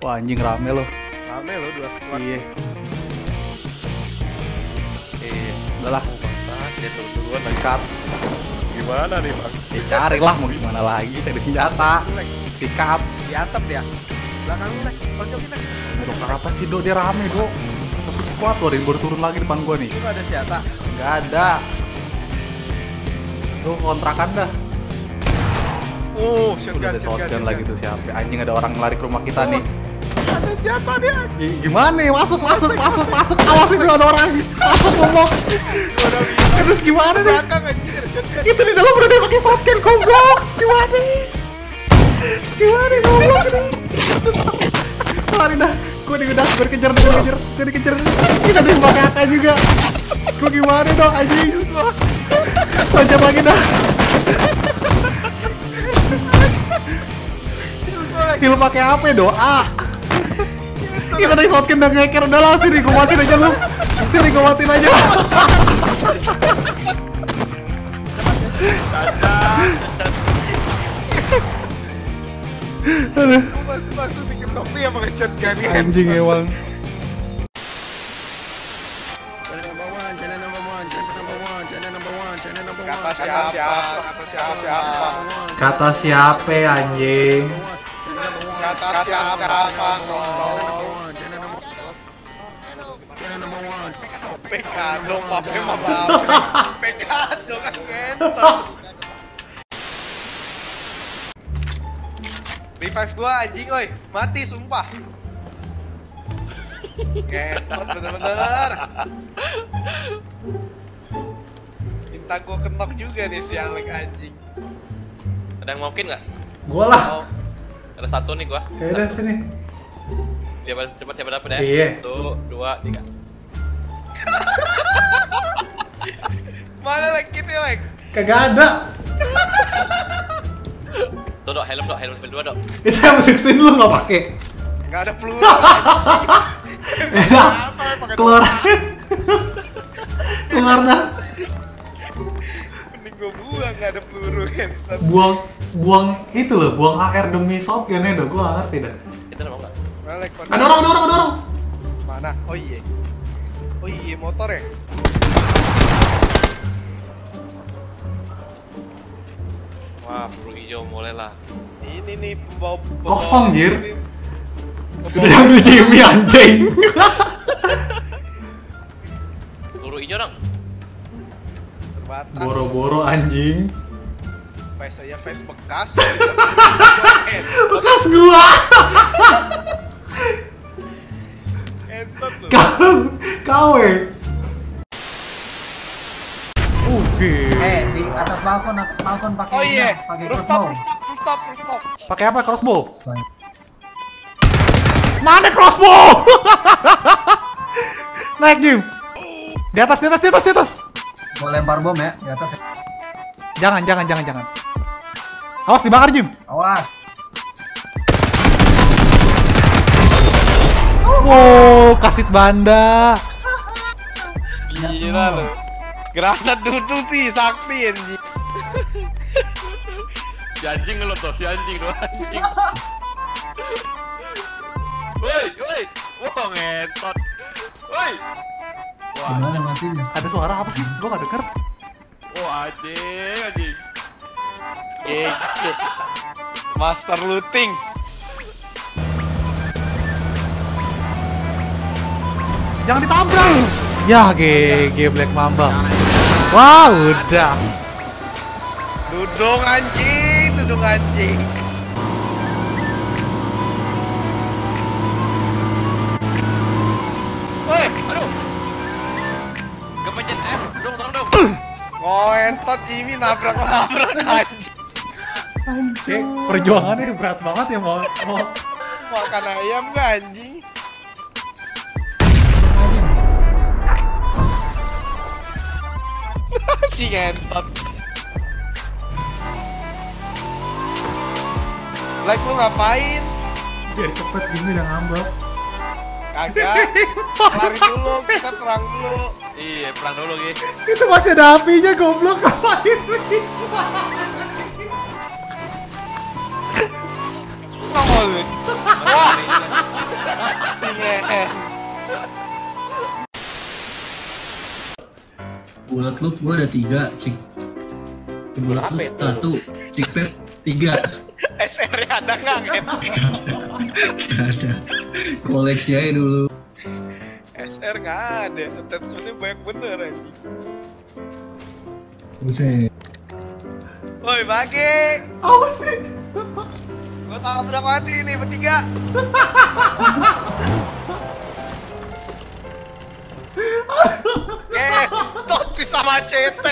Wah anjing rame loh. Rame lo dua squad. Iya. Eh, Udah lah. bangsat, dia turun duluan lagi. Sikat. Gimana nih bang? Ya cari lah mau gimana lagi. Cari senjata. Sikat. di atap ya. Belakang lu lek, tonjokin. Dok apa sih dok? Dia rame dok. Satu squad loh. Yang baru turun lagi depan gua nih. Itu ada senjata. Gak ada. Tuh kontrakan dah. Oh, Udah shotgun, ada shotgun lagi tuh siapa? Anjing ada orang lari ke rumah kita nih. Ada siapa dia? Gi- Gimana nih? Masuk, masuk, masuk, masuk. Awas itu ada orang. Masuk bilang. Terus gimana nih? Itu di dalam udah dia pakai shotgun goblok. Gimana nih? Gimana nih goblok ini? Lari dah. Gue dikejar, gue dikejar, gue dikejar, gue dikejar. Kita ada yang pakai AK juga. Gue gimana dong anjing? Loncat lagi dah. Heal pakai apa ya, doa? Kita dari shotgun udah ngeker udah lah sini gue matiin aja lu. Sini gue matiin aja. Aduh. Masuk-masuk pakai shotgun. Anjing emang. Kata siapa? Kata siapa? Kata siapa anjing? Kata siapa? Pekado, pape mababe. Pekado kan ngentot. Revive gua anjing oi, mati sumpah. Ngentot bener-bener. Minta gua kenok juga nih si Alek anjing. Ada yang maukin nggak? Gua lah. Oh, Ada satu nih gua. Ya udah sini. Siapa cepat siapa dapat ya? Iya. Satu, dua, tiga. Mana lek gitu lek? Kagak ada. Tuh dok, helm dok, helm level dua dok. Itu yang M16 lu nggak pakai. Gak ada peluru yang pakai Keluar. Keluar dah. Mending gua buang gak ada peluru kan. Buang buang itu loh, buang AR demi shotgun ya, gua nggak ngerti dah. Kita mau nggak? Ada orang, ada orang, ada orang. Mana? Oh iya. Oh iya motor ya. Peluru hijau mulai lah. Ini nih pembawa, pembawa Kosong, Jir. ini. Udah diambil Jimmy anjing. Peluru hijau dong. Terbatas. Boro-boro anjing. Face saya face bekas. atas balkon, atas balkon pakai Oh iya. pakai crossbow. rooftop, rooftop, rooftop. Pakai apa? Crossbow. Mana crossbow? Naik Jim. Di atas, di atas, di atas, di atas. Mau lempar bom ya di atas. ya. Jangan, jangan, jangan, jangan. Awas dibakar Jim. Awas. Wow, kasit banda. Gila lu. Granat duduk sih sakti anjing. Si anjing lo tuh, si anjing lo anjing. Woi, woi, wah ngentot. Woi. Wah, Gimana matinya? Ada suara apa sih? Gua gak denger. wah anjing, anjing. Gege. Master looting. Jangan ditabrak. Ya, GG Black Mamba. Wah, udah. Dudung anjing, dudung anjing. Woi, Aduh. Kepencet F, dong, tolong dong. ngoentot Jimmy nabrak-nabrak anjing. Kayak perjuangannya berat banget ya mau mau Makan ayam gak anjing? si ngentot. Black lu ngapain? Biar cepet gini udah ngambek. Kagak. Lari dulu, kita perang dulu. Iya, perang dulu gitu. Itu masih ada apinya goblok ngapain? Bulat loop gua ada tiga, cik. Bulat loop satu, cik pet tiga. SR -nya ada nggak Ngen? Gak ada. Koleksi aja dulu. SR nggak ada. Attachmentnya banyak bener anjing. Buset. Woi bagi, Apa sih? gua tabrak mati nih bertiga. Eh, tot sih sama CT.